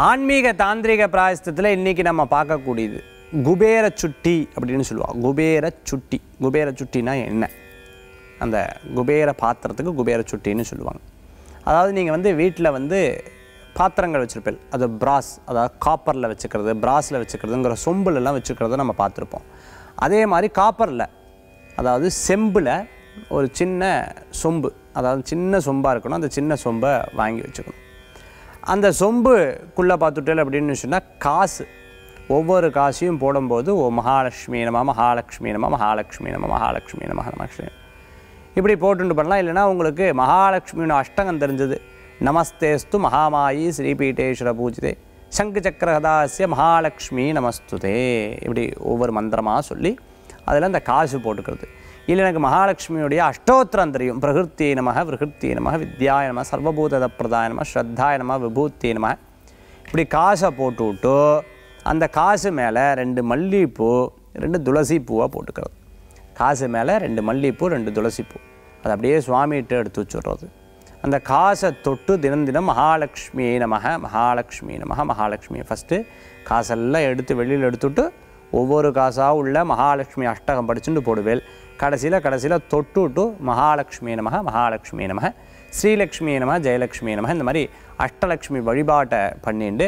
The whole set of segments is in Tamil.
ஆன்மீக தாந்திரிக பிராயசத்தில் இன்றைக்கி நம்ம பார்க்கக்கூடியது குபேர சுட்டி அப்படின்னு சொல்லுவாங்க. குபேர சுட்டி. குபேர சுட்டினா என்ன? அந்த குபேர பாத்திரத்துக்கு குபேர சுட்டின்னு சொல்லுவாங்க. அதாவது நீங்கள் வந்து வீட்டில் வந்து பாத்திரங்கள் வச்சுருப்பேன் அது பிராஸ் அதாவது காப்பரில் வச்சுக்கிறது பிராஸில் வச்சுக்கிறதுங்கிற சொம்புலெல்லாம் வச்சுக்கிறத நம்ம பார்த்துருப்போம். அதே மாதிரி காப்பரில் அதாவது செம்பில் ஒரு சின்ன சொம்பு அதாவது சின்ன சொம்பாக இருக்கணும். அந்த சின்ன சொம்பை வாங்கி வச்சுக்கணும். அந்த சொம்புக்குள்ளே பார்த்துட்டே அப்படின்னு சொன்னால் காசு. ஒவ்வொரு காசையும் போடும்போது ஓ மகாலட்சுமி நம மகாலட்சுமி நம மகாலட்சுமி நம மகாலட்சுமி நம மகாலட்சுமி இப்படி போட்டுட்டு பண்ணலாம். இல்லைன்னா உங்களுக்கு மகாலட்சுமியோட அஷ்டகம் தெரிஞ்சது. நமஸ்தேஸ்து மகாமாயி ஸ்ரீபீட்டேஸ்வர பூஜிதே. சங்கு சக்கரகதாசிய மகாலட்சுமி நமஸ்துதே. இப்படி ஒவ்வொரு மந்திரமாக சொல்லி அதில் அந்த காசு போட்டுக்கிறது. இல்லை எனக்கு மகாலட்சுமியுடைய அஷ்டோத்திரம் தெரியும். பிரகிருத்தி நமக விருகிருத்தி நமக வித்யாய நம சர்வபூத பிரதாய நம ஸ்ரத்தாய நம விபூத்தி நம இப்படி காசை போட்டு விட்டு அந்த காசு மேலே ரெண்டு மல்லிகைப்பூ ரெண்டு துளசி பூவாக போட்டுக்கிறது. காசு மேலே ரெண்டு மல்லிகைப்பூ ரெண்டு துளசி பூ அது அப்படியே சுவாமிகிட்ட எடுத்து வச்சுடுறது. அந்த காசை தொட்டு தினம் தினம் மகாலட்சுமி நமக மகாலட்சுமி நமக மகாலட்சுமி ஃபஸ்ட்டு காசெல்லாம் எடுத்து வெளியில் எடுத்துட்டு ஒவ்வொரு காசாக உள்ள மகாலட்சுமி அஷ்டகம் படிச்சுட்டு போடுவேல். கடைசியில் கடைசியில் தொட்டுட்டு மகாலட்சுமி நமக மகாலட்சுமி நமக ஸ்ரீலக்ஷ்மி நம ஜெயலக்ஷ்மி நமக இந்த மாதிரி அஷ்டலக்ஷ்மி வழிபாட்டை பண்ணிட்டு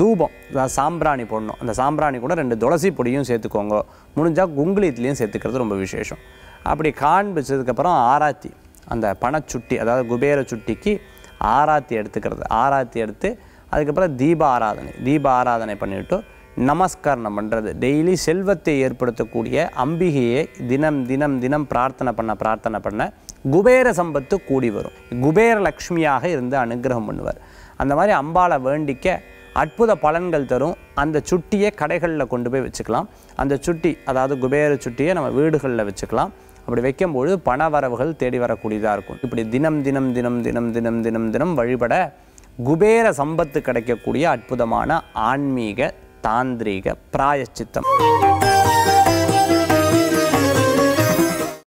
தூபம் சாம்பிராணி போடணும். அந்த சாம்பிராணி கூட ரெண்டு துளசி பொடியும் சேர்த்துக்கோங்க. முடிஞ்சால் குங்குளித்துலேயும் சேர்த்துக்கிறது ரொம்ப விசேஷம். அப்படி காண்பிச்சதுக்கப்புறம் ஆராத்தி அந்த பணச்சுட்டி அதாவது குபேர சுட்டிக்கு ஆராத்தி எடுத்துக்கிறது. ஆராத்தி எடுத்து அதுக்கப்புறம் தீப ஆராதனை தீப ஆராதனை பண்ணிவிட்டு நமஸ்காரணம் பண்ணுறது டெய்லி செல்வத்தை ஏற்படுத்தக்கூடிய அம்பிகையை தினம் தினம் தினம் பிரார்த்தனை பண்ண பிரார்த்தனை பண்ண குபேர சம்பத்து கூடி வரும். குபேர லக்ஷ்மியாக இருந்து அனுகிரகம் பண்ணுவார். அந்த மாதிரி அம்பாளை வேண்டிக்க அற்புத பலன்கள் தரும். அந்த சுட்டியை கடைகளில் கொண்டு போய் வச்சுக்கலாம். அந்த சுட்டி அதாவது குபேர சுட்டியை நம்ம வீடுகளில் வச்சுக்கலாம். அப்படி வைக்கும்பொழுது பண வரவுகள் தேடி வரக்கூடியதாக இருக்கும். இப்படி தினம் தினம் தினம் தினம் தினம் தினம் தினம் வழிபட குபேர சம்பத்து கிடைக்கக்கூடிய அற்புதமான ஆன்மீக தாந்திரீக பிராயச்சித்தம்.